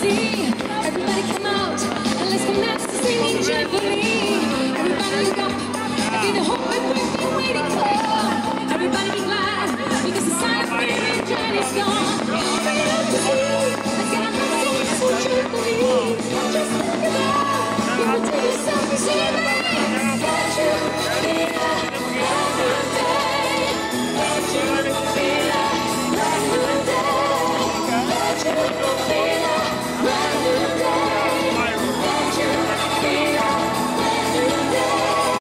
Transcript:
see.